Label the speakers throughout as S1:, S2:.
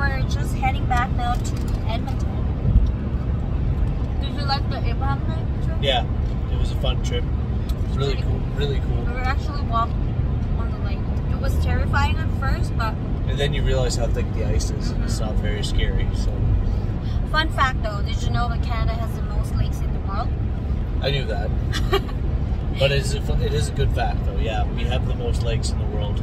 S1: we're just heading back now to Edmonton. Did you like the Abraham Lake trip?
S2: Yeah, it was a fun trip. It's really
S1: Really
S2: cool, really cool.
S1: We were actually walked on the lake. It was terrifying at first, but
S2: And then you realize how thick the ice is. and It's mm-hmm. not very scary. So
S1: fun fact though, did you know that Canada has the most lakes in the world?
S2: I knew that. but it is, a, it is a good fact, though. Yeah, we have the most lakes in the world.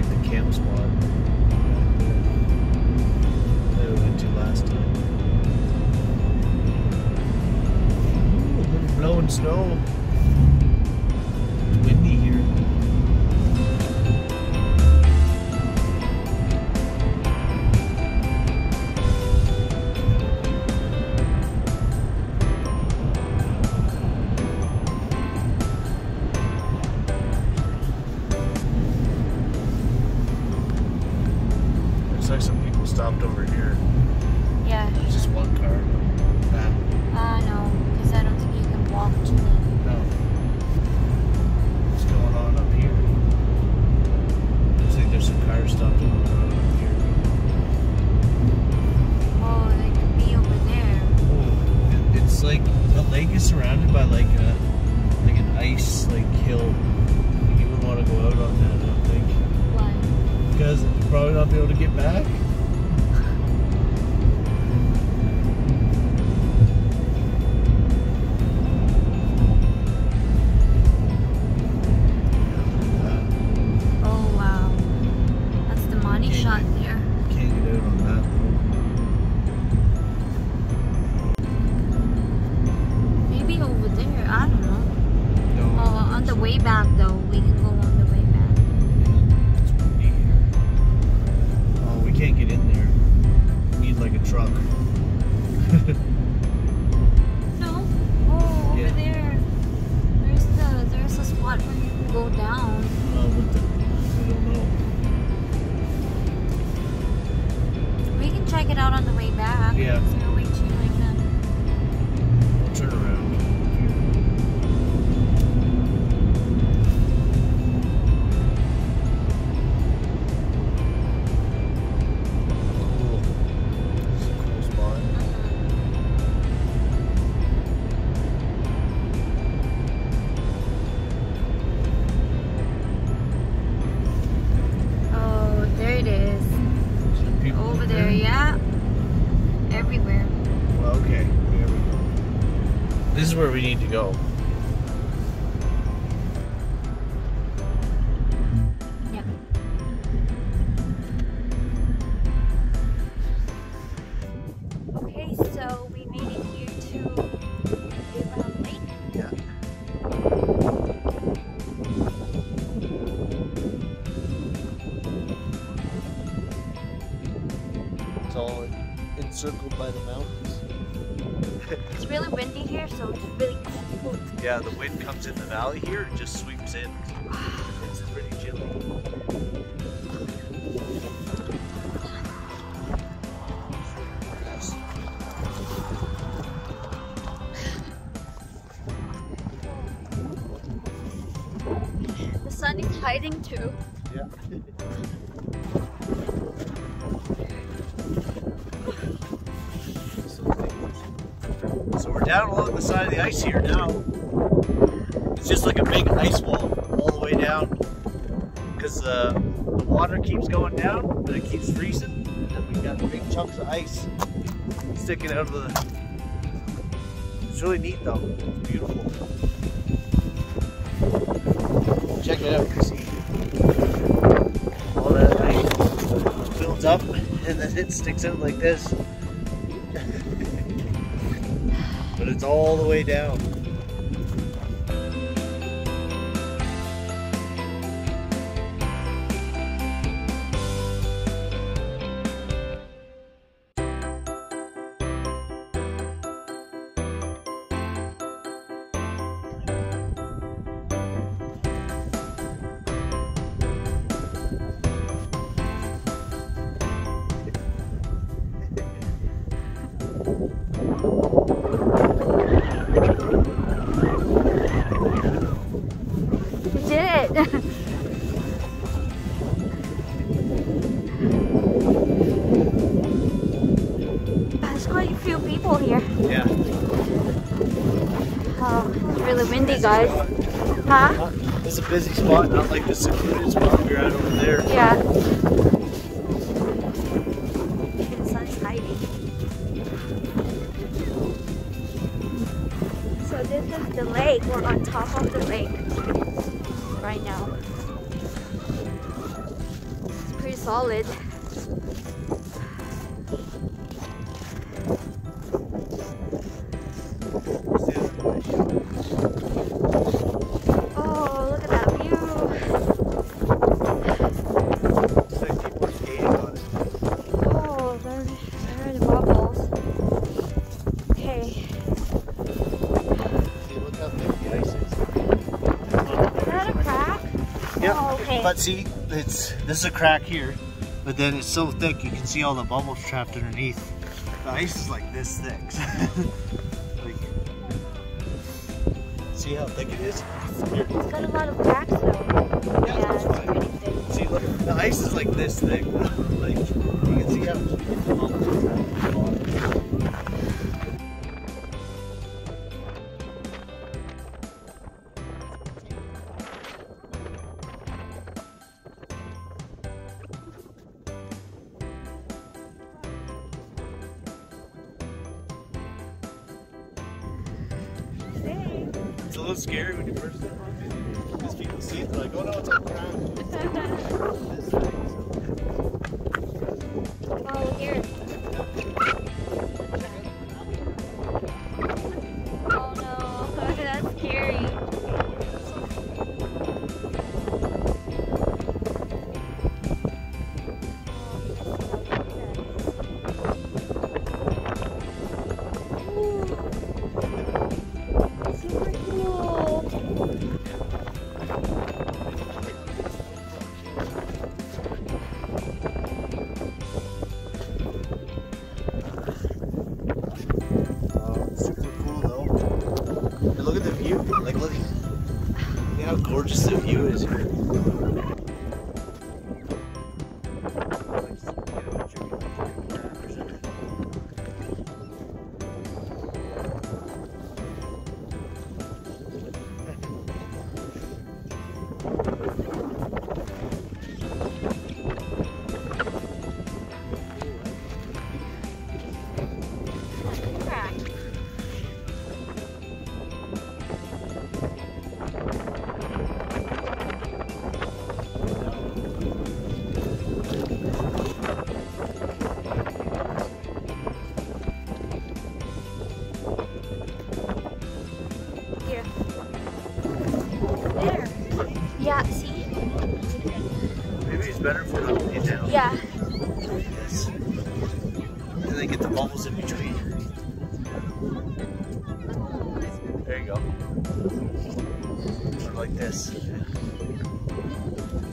S2: Like the camp spot. That we went to last time. Ooh, blowing snow. Get back. truck.
S1: we
S2: need to go.
S1: Yep. Okay, so we made it here to Abraham Lake.
S2: Yeah. It's all encircled by the mountains.
S1: It's really windy here, so it's really cold. cold.
S2: Yeah, the wind comes in the valley here and just sweeps in. It's pretty chilly.
S1: The sun is hiding too.
S2: Yeah. So we're down along the side of the ice here now. It's just like a big ice wall all the way down. Because uh, the water keeps going down, but it keeps freezing. And we've got big chunks of ice sticking out of the. It's really neat though. It's beautiful. Check it out. See all that ice builds up and then it sticks out like this. All the way down.
S1: It. There's quite a few people here.
S2: Yeah.
S1: Oh, it's really windy, guys. Huh?
S2: Huh? This is a busy spot, not like the secluded spot we were at over there.
S1: Yeah. The sun's hiding. So this is the lake. We're on top of the lake right now. It's pretty solid.
S2: But see, it's this is a crack here, but then it's so thick you can see all the bubbles trapped underneath. The ice is like this thick. like, see how thick it is? Here.
S1: It's got a lot of cracks though.
S2: Yeah,
S1: Yeah, it's pretty thick.
S2: See, look, the ice is like this thick. like, you can see how It's a little scary when you first step on it. Because people see it, they're like, oh no, it's a crack. And look at the view. Like, look, look how gorgeous the view is here. Better if we're looking down.
S1: Yeah.
S2: this. And then get the bubbles in between. There you go. Or like this.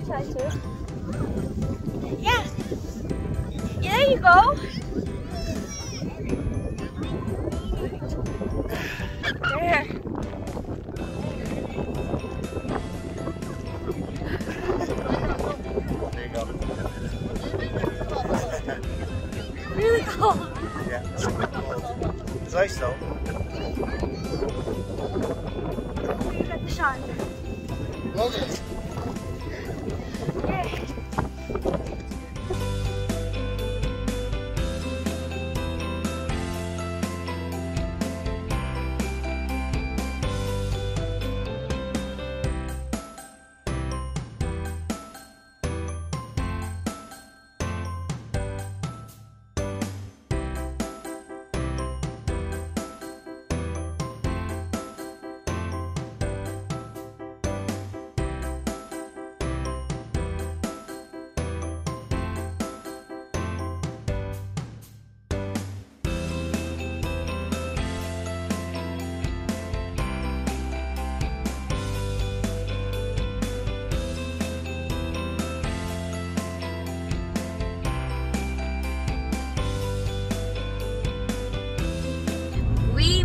S1: Try to. Yeah. Yeah, there you go.
S2: It's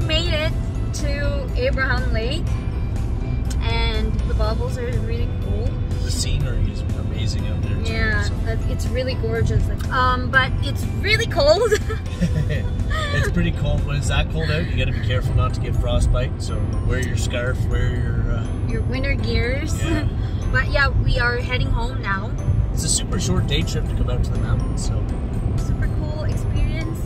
S1: made it to Abraham Lake and the bubbles are really cool.
S2: The scenery is amazing out there too.
S1: Yeah,
S2: so-
S1: it's really gorgeous. Um, but it's really cold.
S2: it's pretty cold. When it's that cold out, you gotta be careful not to get frostbite. So wear your scarf, wear your. Uh,
S1: Your winter gears.
S2: Yeah.
S1: but yeah, we are heading home now.
S2: it's a super short day trip to come out to the mountains. So
S1: Super cool experience.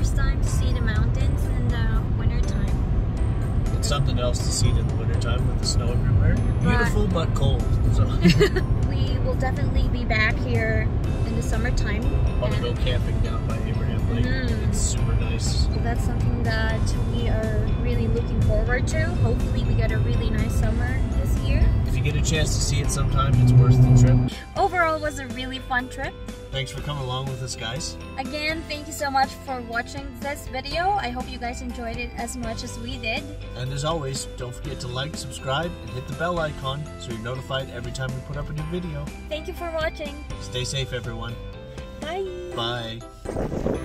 S1: First time to see the mountains in the winter time.
S2: it's something else to see in the wintertime with the snow everywhere. Beautiful but cold. So
S1: We will definitely be back here in the summertime.
S2: want to go camping down by Abraham Lake.
S1: Mm.
S2: It's super nice.
S1: That's something that we are really looking forward to. Hopefully, we get a really nice summer this year.
S2: If you get a chance to see it sometime, it's worth the trip.
S1: Overall, it was a really fun trip.
S2: Thanks for coming along with us, guys.
S1: Again, thank you so much for watching this video. I hope you guys enjoyed it as much as we did.
S2: And as always, don't forget to like, subscribe, and hit the bell icon so you're notified every time we put up a new video.
S1: Thank you for watching.
S2: Stay safe, everyone.
S1: Bye.
S2: Bye.